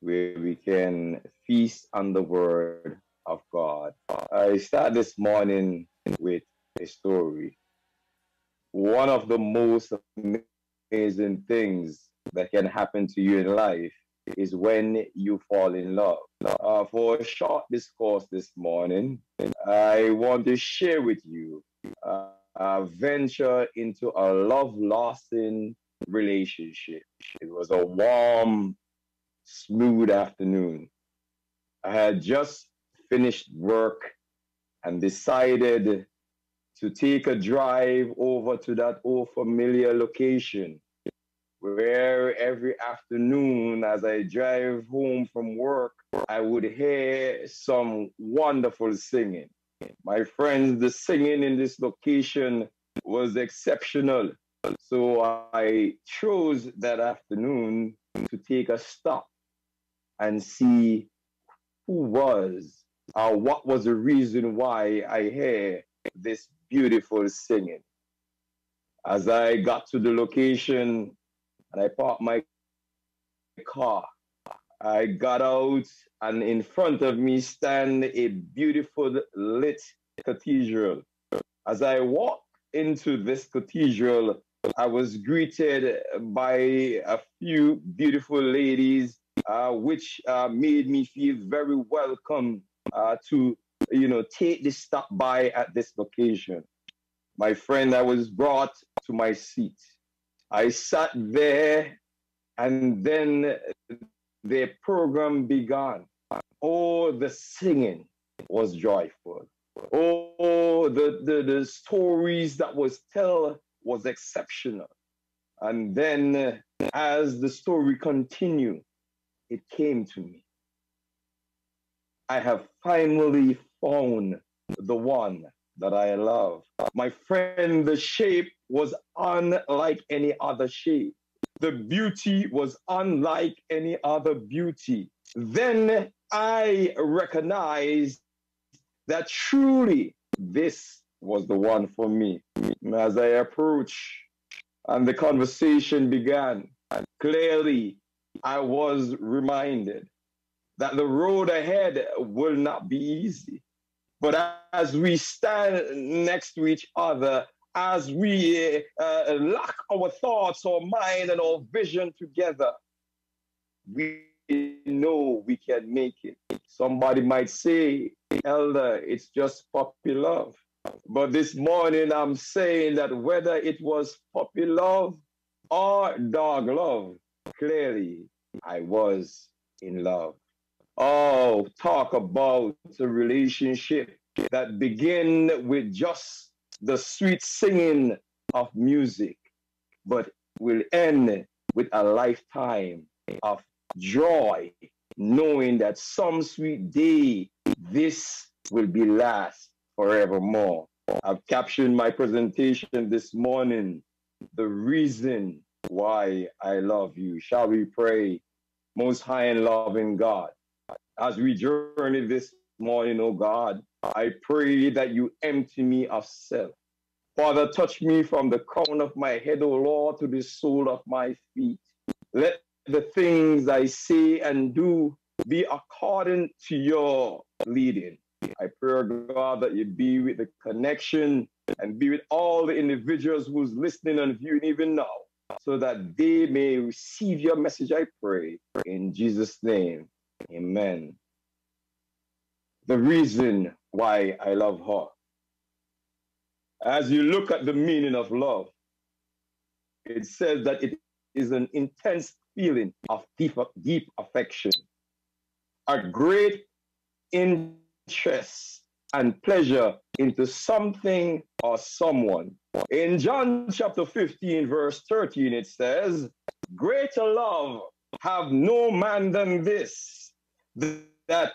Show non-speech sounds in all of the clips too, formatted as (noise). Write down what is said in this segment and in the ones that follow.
where we can feast on the word of God. I start this morning with a story. One of the most amazing things that can happen to you in life is when you fall in love. Uh, for a short discourse this morning, I want to share with you uh, a venture into a love lasting relationship. It was a warm, smooth afternoon. I had just finished work and decided to take a drive over to that old familiar location where every afternoon as I drive home from work, I would hear some wonderful singing. My friends, the singing in this location was exceptional. So I chose that afternoon to take a stop and see who was or what was the reason why I hear this beautiful singing. As I got to the location, and I parked my car. I got out, and in front of me stand a beautiful lit cathedral. As I walked into this cathedral, I was greeted by a few beautiful ladies, uh, which uh, made me feel very welcome uh, to, you know, take this stop by at this location. My friend, I was brought to my seat. I sat there and then the program began. Oh, the singing was joyful. Oh, the, the, the stories that was told was exceptional. And then as the story continued, it came to me. I have finally found the one that I love. My friend, the shape was unlike any other shape. The beauty was unlike any other beauty. Then I recognized that truly this was the one for me. As I approached and the conversation began, clearly I was reminded that the road ahead will not be easy. But as we stand next to each other, as we uh, lock our thoughts, our mind, and our vision together, we know we can make it. Somebody might say, Elder, it's just puppy love. But this morning I'm saying that whether it was puppy love or dog love, clearly I was in love. Oh, talk about a relationship that begin with just the sweet singing of music, but will end with a lifetime of joy, knowing that some sweet day this will be last forevermore. I've captioned my presentation this morning, the reason why I love you. Shall we pray? Most high and loving God, as we journey this morning, oh God, I pray that you empty me of self. Father, touch me from the crown of my head, O Lord, to the sole of my feet. Let the things I say and do be according to your leading. I pray, God, that you be with the connection and be with all the individuals who's listening and viewing even now, so that they may receive your message, I pray. In Jesus' name. Amen. The reason why I love her. As you look at the meaning of love, it says that it is an intense feeling of deep, deep affection, a great interest and pleasure into something or someone. In John chapter 15, verse 13, it says, Greater love have no man than this, that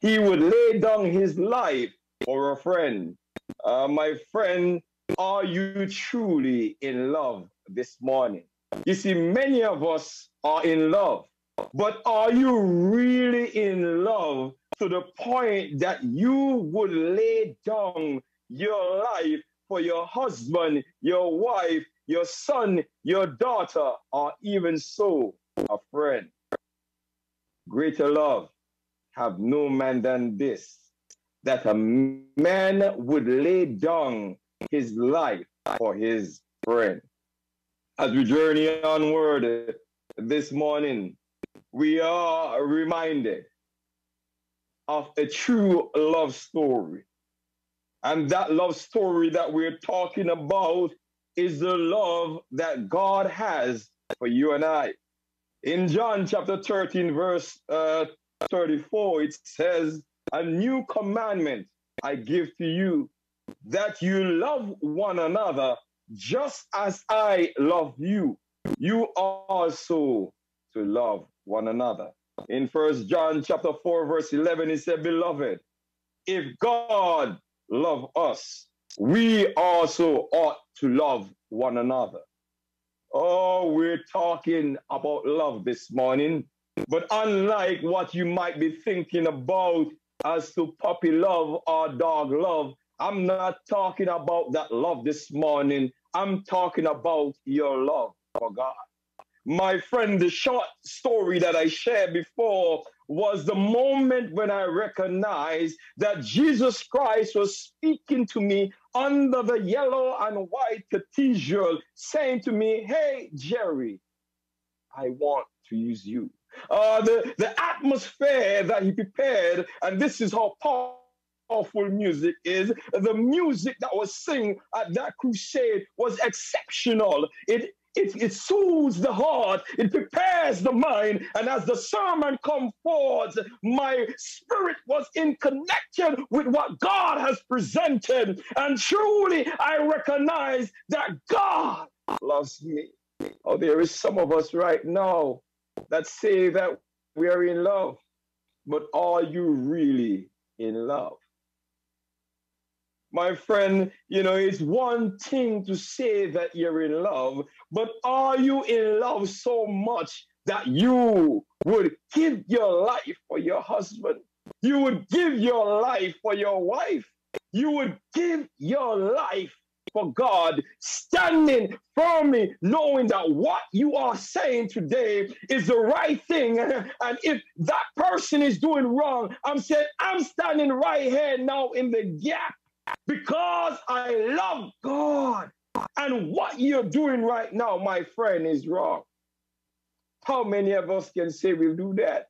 he would lay down his life for a friend. Uh, my friend, are you truly in love this morning? You see, many of us are in love, but are you really in love to the point that you would lay down your life for your husband, your wife, your son, your daughter, or even so, a friend? greater love have no man than this, that a man would lay down his life for his friend. As we journey onward this morning, we are reminded of a true love story. And that love story that we're talking about is the love that God has for you and I. In John chapter 13, verse uh, 34, it says, A new commandment I give to you, that you love one another just as I love you. You also to love one another. In First John chapter 4, verse 11, he said, Beloved, if God love us, we also ought to love one another. Oh, we're talking about love this morning, but unlike what you might be thinking about as to puppy love or dog love, I'm not talking about that love this morning. I'm talking about your love for God. My friend, the short story that I shared before was the moment when I recognized that Jesus Christ was speaking to me under the yellow and white cathedral, saying to me, Hey, Jerry, I want to use you. Uh, the, the atmosphere that he prepared, and this is how powerful music is. The music that was sung at that crusade was exceptional. It it, it soothes the heart, it prepares the mind. And as the sermon comes forth, my spirit was in connection with what God has presented. And truly, I recognize that God loves me. Oh, there is some of us right now that say that we are in love, but are you really in love? My friend, you know, it's one thing to say that you're in love, but are you in love so much that you would give your life for your husband? You would give your life for your wife. You would give your life for God, standing firmly, knowing that what you are saying today is the right thing. (laughs) And if that person is doing wrong, I'm saying, I'm standing right here now in the gap because I love God. And what you're doing right now, my friend, is wrong. How many of us can say we'll do that?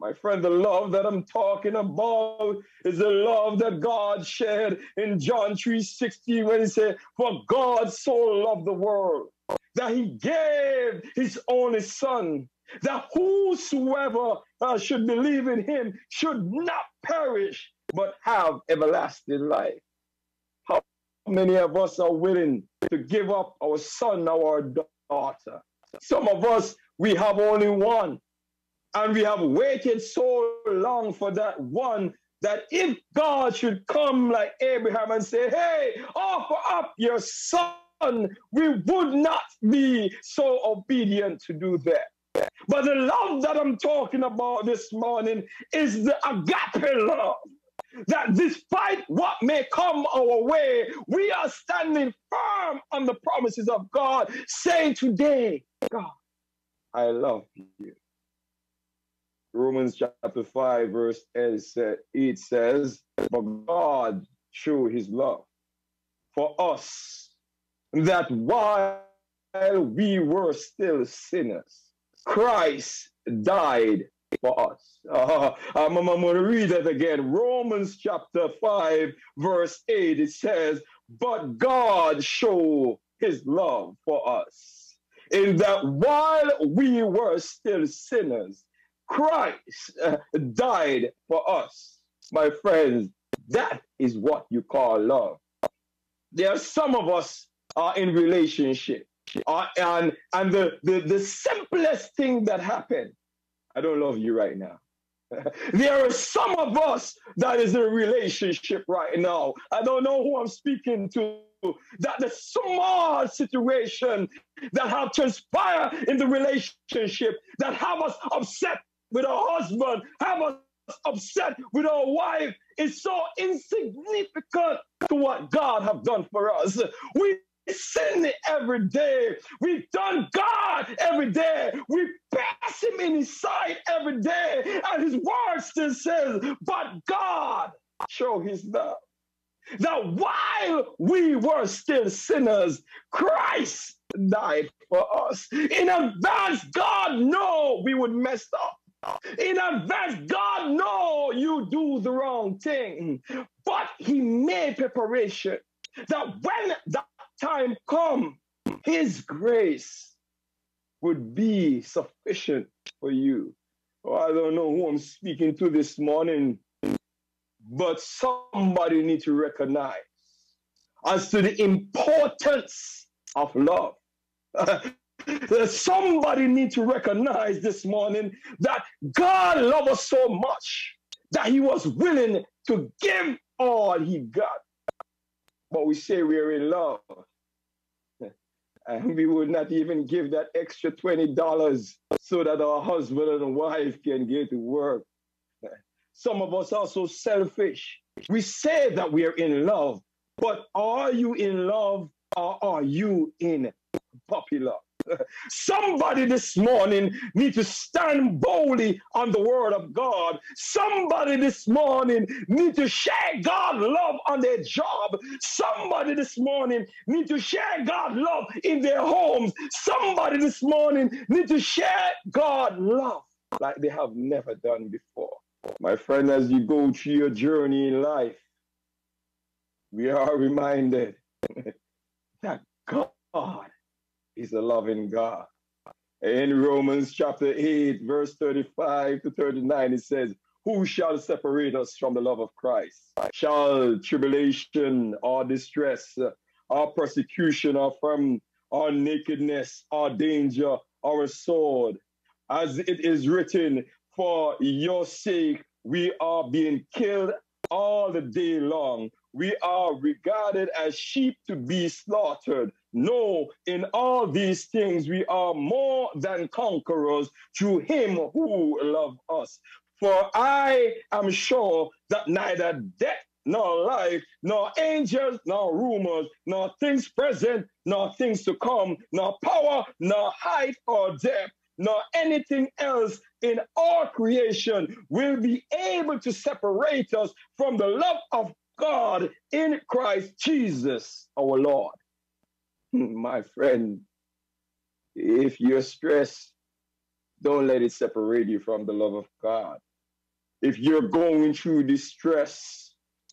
My friend, the love that I'm talking about is the love that God shared in John 3:16 when he said, For God so loved the world that he gave his only son, that whosoever uh, should believe in him should not perish, but have everlasting life. How many of us are willing to give up our son or our daughter? Some of us, we have only one. And we have waited so long for that one that if God should come like Abraham and say, Hey, offer up your son, we would not be so obedient to do that. But the love that I'm talking about this morning is the agape love that despite what may come our way, we are standing firm on the promises of God, saying today, God, I love you. Romans chapter 5, verse 8 says, But God showed his love for us, that while we were still sinners, Christ died for us. Uh, I'm, I'm going to read it again. Romans chapter 5, verse 8, it says, But God showed his love for us, in that while we were still sinners, Christ uh, died for us. My friends, that is what you call love. There are some of us are in relationship. Uh, and and the, the, the simplest thing that happened I don't love you right now. (laughs) there are some of us that is in a relationship right now. I don't know who I'm speaking to. That the small situation that have transpired in the relationship that have us upset with our husband, have us upset with our wife is so insignificant to what God have done for us. We sin every day. We've done God every day. We pass Him in His sight every day. And his word still says, but God show his love. That while we were still sinners, Christ died for us. In advance, God know we would mess up. In advance, God know you do the wrong thing. But he made preparation that when that time come, his grace would be sufficient for you. Oh, I don't know who I'm speaking to this morning, but somebody need to recognize as to the importance of love. (laughs) somebody need to recognize this morning that God loved us so much that he was willing to give all he got. But we say we're in love. (laughs) And we would not even give that extra $20 so that our husband and wife can get to work. (laughs) Some of us are so selfish. We say that we are in love, but are you in love or are you in love? Somebody this morning need to stand boldly on the word of God. Somebody this morning need to share God love on their job. Somebody this morning need to share God love in their homes. Somebody this morning need to share God love like they have never done before. My friend, as you go through your journey in life, we are reminded (laughs) that God is a loving God. In Romans chapter 8, verse 35 to 39, it says, Who shall separate us from the love of Christ? Shall tribulation or distress or persecution or from our nakedness or danger or a sword? As it is written, For your sake we are being killed all the day long. We are regarded as sheep to be slaughtered. No, in all these things we are more than conquerors through him who loved us. For I am sure that neither death nor life, nor angels, nor rumors, nor things present, nor things to come, nor power, nor height or depth, nor anything else in all creation will be able to separate us from the love of God in Christ Jesus our Lord. Hmm, my friend, if you're stressed, don't let it separate you from the love of God. If you're going through distress,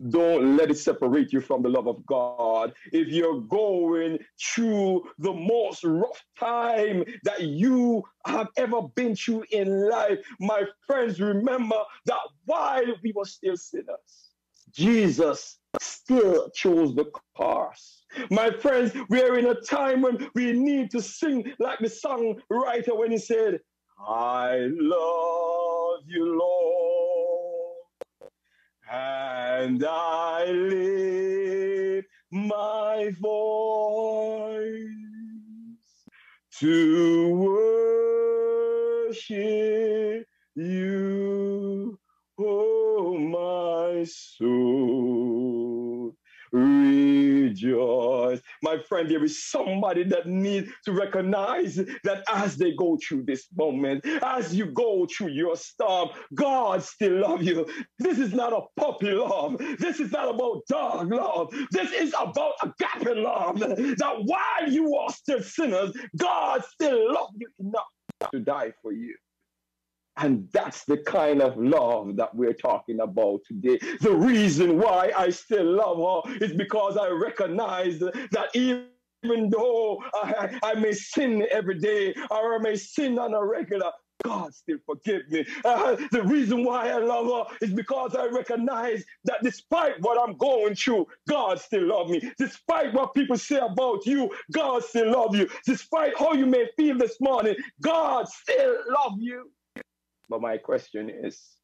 don't let it separate you from the love of God. If you're going through the most rough time that you have ever been through in life, my friends, remember that while we were still sinners, Jesus still chose the cross. My friends, we are in a time when we need to sing like the songwriter when he said, I love you, Lord, and I lift my voice to worship you, oh my soul rejoice. My friend, there is somebody that needs to recognize that as they go through this moment, as you go through your storm, God still loves you. This is not a puppy love. This is not about dog love. This is about agape love. That while you are still sinners, God still loves you enough to die for you. And that's the kind of love that we're talking about today. The reason why I still love her is because I recognize that even though I, I may sin every day or I may sin on a regular, God still forgive me. Uh, the reason why I love her is because I recognize that despite what I'm going through, God still love me. Despite what people say about you, God still love you. Despite how you may feel this morning, God still love you. But my question is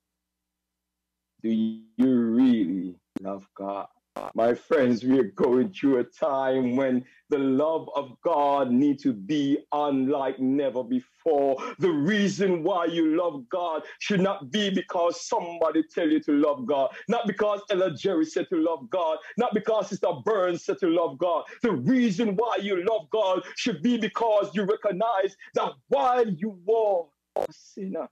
do you really love God? My friends, we are going through a time when the love of God needs to be unlike never before. The reason why you love God should not be because somebody tell you to love God, not because Elder Jerry said to love God, not because Sister Burns said to love God. The reason why you love God should be because you recognize that while you were a sinner,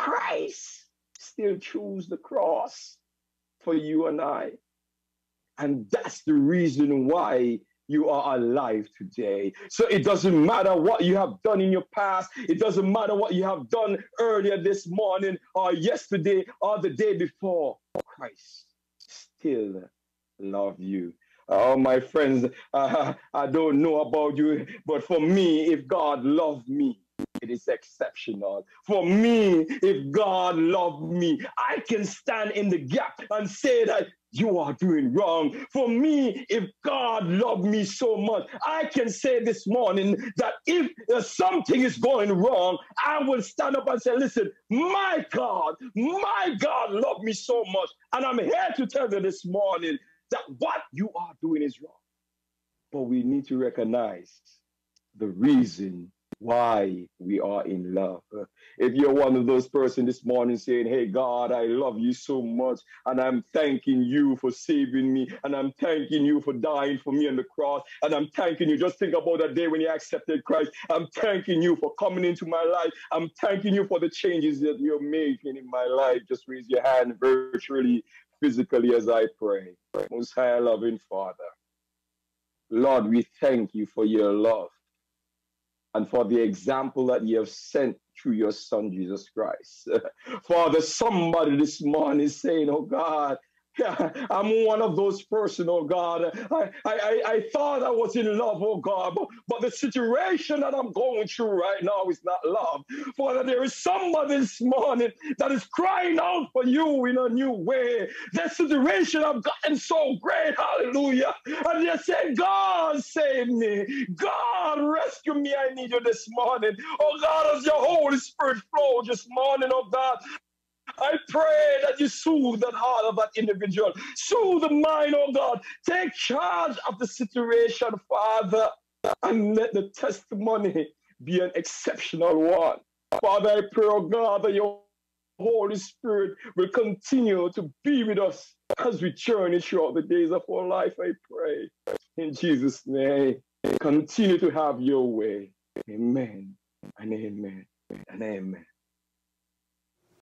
Christ still chose the cross for you and I. And that's the reason why you are alive today. So it doesn't matter what you have done in your past. It doesn't matter what you have done earlier this morning or yesterday or the day before. Christ still love you. Oh, my friends, uh, (laughs) I don't know about you, but for me, if God loved me, it is exceptional. For me, if God loved me, I can stand in the gap and say that you are doing wrong. For me, if God loved me so much, I can say this morning that if uh, something is going wrong, I will stand up and say, Listen, my God, my God loved me so much. And I'm here to tell you this morning that what you are doing is wrong. But we need to recognize the reason why we are in love. If you're one of those person this morning saying, Hey God, I love you so much, and I'm thanking you for saving me, and I'm thanking you for dying for me on the cross, and I'm thanking you. Just think about that day when you accepted Christ. I'm thanking you for coming into my life. I'm thanking you for the changes that you're making in my life. Just raise your hand virtually, physically as I pray. Most high loving Father. Lord, we thank you for your love and for the example that you have sent through your son Jesus Christ. (laughs) Father, somebody this morning is saying, Oh God, (laughs) I'm one of those person, oh God. I, I, I thought I was in love, oh God, but, but the situation that I'm going through right now is not love. Father, there is somebody this morning that is crying out for you in a new way. That situation I've gotten so great, hallelujah. And they say, God, save me. God, rescue me. I need you this morning. Oh God, as your Holy Spirit flow this morning, oh God, I pray that you soothe that heart of that individual. Soothe the mind, oh God. Take charge of the situation, Father, and let the testimony be an exceptional one. Father, I pray, oh God, that your Holy Spirit will continue to be with us as we journey throughout the days of our life. I pray. In Jesus' name, continue to have your way. Amen and amen and amen.